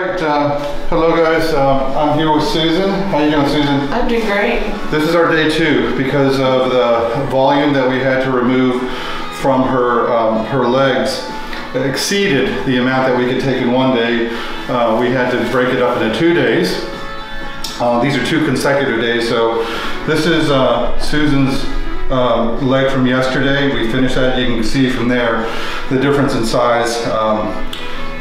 right, uh, hello guys. Um, I'm here with Susan. How you doing, Susan? I'm doing great. This is our day two because of the volume that we had to remove from her um, her legs It exceeded the amount that we could take in one day. Uh, we had to break it up into two days. Uh, these are two consecutive days. So this is uh, Susan's um, leg from yesterday. We finished that. You can see from there the difference in size. Um,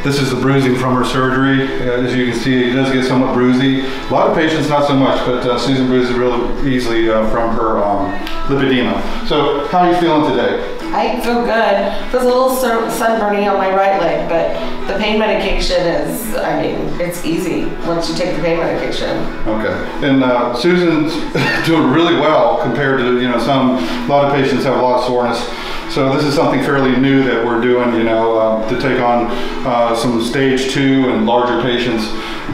this is the bruising from her surgery. Uh, as you can see, it does get somewhat bruisy. A lot of patients, not so much, but uh, Susan bruises really easily uh, from her um, lipedema. So how are you feeling today? I feel good. Feels a little sun- sunburning on my right leg, but the pain medication is, I mean, it's easy once you take the pain medication. Okay. And uh, Susan's doing really well compared to, you know, some, a lot of patients have a lot of soreness. So this is something fairly new that we're doing, you know, uh, to take on uh, some stage two and larger patients.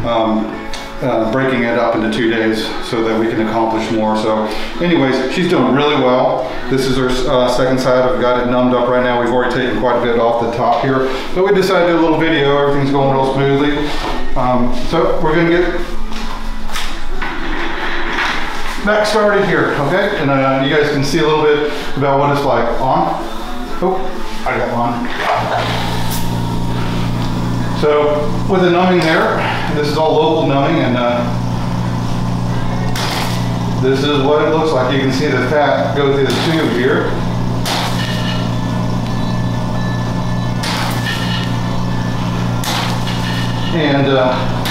Um, uh, breaking it up into two days so that we can accomplish more. So anyways, she's doing really well. This is her uh, second side. I've got it numbed up right now. We've already taken quite a bit off the top here. But we decided to do a little video. Everything's going real smoothly. Um, so we're gonna get back started here, okay? And uh, you guys can see a little bit about what it's like. On. Oh, I got one. So with the numbing there, this is all local numbing and uh, this is what it looks like. You can see the fat go through the tube here. And uh,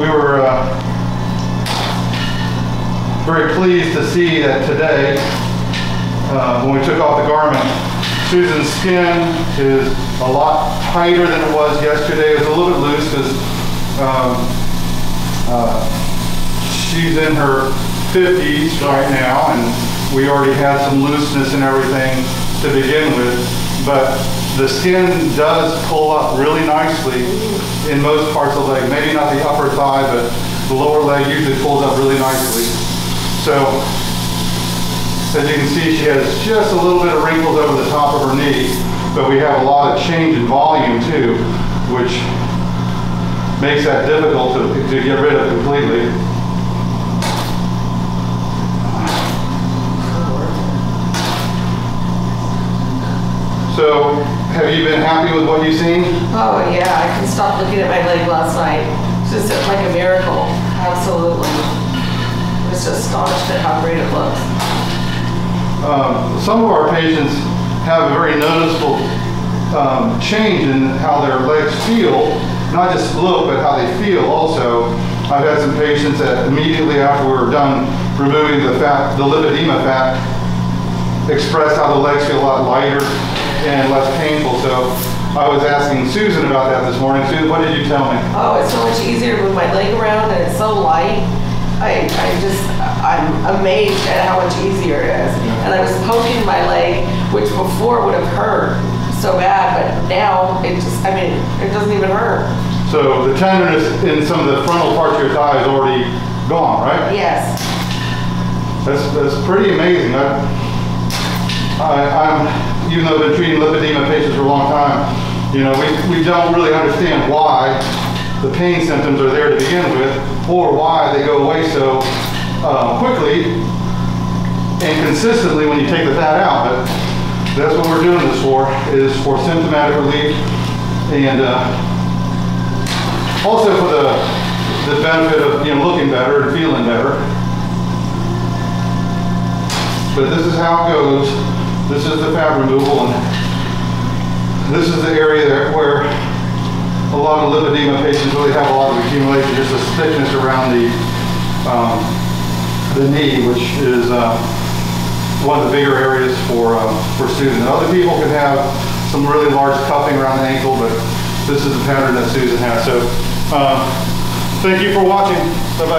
we were uh, very pleased to see that today, uh, when we took off the garment, Susan's skin is a lot tighter than it was yesterday. It was a little bit loose because um, uh, she's in her 50s right now, and we already had some looseness and everything to begin with. But the skin does pull up really nicely in most parts of the leg. Maybe not the upper thigh, but the lower leg usually pulls up really nicely. So as you can see, she has just a little bit of wrinkles over the top of her knee, but we have a lot of change in volume too, which makes that difficult to, to get rid of completely. So, have you been happy with what you've seen? Oh yeah, I can stop looking at my leg last night. It's just like a miracle. Absolutely. I was just astonished at how great it looks. Um, some of our patients have a very noticeable um, change in how their legs feel, not just look, but how they feel also. I've had some patients that immediately after we were done removing the fat, the lipedema fat, expressed how the legs feel a lot lighter and less painful. So I was asking Susan about that this morning. Susan, what did you tell me? Oh, it's so much easier to move my leg around and it's so light. I, I just, I'm amazed at how much easier it is. And I was poking my leg, which before would have hurt so bad, but now it just, I mean, it doesn't even hurt. So the tenderness in some of the frontal parts of your thigh is already gone, right? Yes. That's, that's pretty amazing. I, I, I'm, even though I've been treating lipedema patients for a long time, you know, we, we don't really understand why the pain symptoms are there to begin with, or why they go away so uh, quickly and consistently when you take the fat out. But that's what we're doing this for, is for symptomatic relief and uh, also for the, the benefit of you know, looking better and feeling better. But this is how it goes. This is the fat removal and this is the area there where a lot of lipedema patients really have a lot of accumulation, just a thickness around the um, the knee, which is uh, one of the bigger areas for uh, for Susan. Other people can have some really large cuffing around the ankle, but this is the pattern that Susan has. So uh, thank you for watching. Bye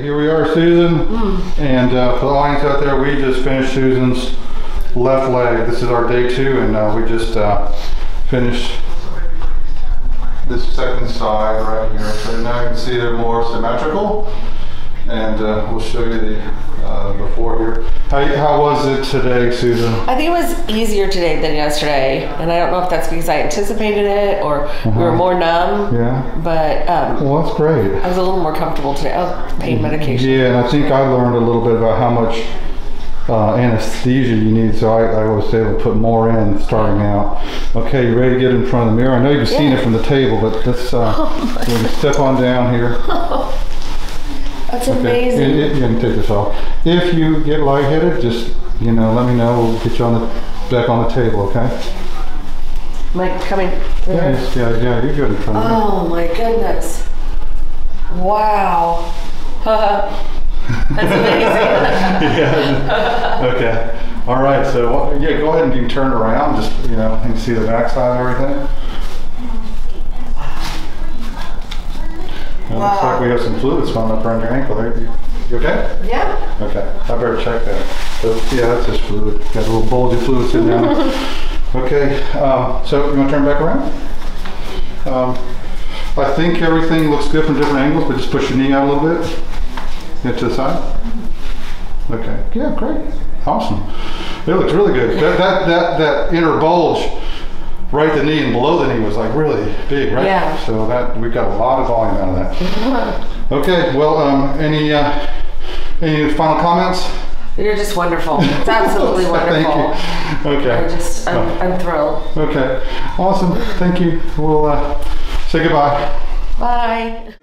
here we are, Susan. And uh, for the audience out there, we just finished Susan's left leg. This is our day two, and uh, we just uh, finished this second side right here. So now you can see they're more symmetrical. and uh, we'll show you the uh, before here. How, how was it today, Susan? I think it was easier today than yesterday, and I don't know if that's because I anticipated it or we were more numb. Yeah. But um, Well, that's great. I was a little more comfortable today. Oh, pain medication. Yeah, and I think I learned a little bit about how much uh, anesthesia you need, so I, I was able to put more in starting out. Okay, you ready to get in front of the mirror? I know you've seen Yeah. it from the table, but let's uh, we'll step on down here. That's Okay, amazing. and- and You can take this off. If you get lightheaded, just, you know, let me know. We'll get you on the, back on the table, okay? Mike, coming? Yeah, yes, yeah, yeah, you're good in front. Oh my goodness. Wow. That's amazing. Yeah. Okay. All right. So yeah, go ahead and you can turn around. Just you know, you can see the backside of everything. Looks like we have some fluids coming up around your ankle. There. You, you okay? yeah. Okay. I better check that. So, yeah, that's just fluid. Got a little bulge of fluid sitting down. okay. Um, so you want to turn back around? Um, I think everything looks good from different angles, but just push your knee out a little bit. Get to the side. Okay. Yeah, great. Awesome. It looks really good. That, that, that, that inner bulge right the knee and below the knee was like really big, right? Yeah. So that, we've got a lot of volume out of that. Okay, well, um, any, uh, any final comments? You're just wonderful. It's absolutely wonderful. Thank you. I Okay. just, I'm, I'm thrilled. Okay. Awesome. Thank you. We'll, uh, say goodbye. Bye.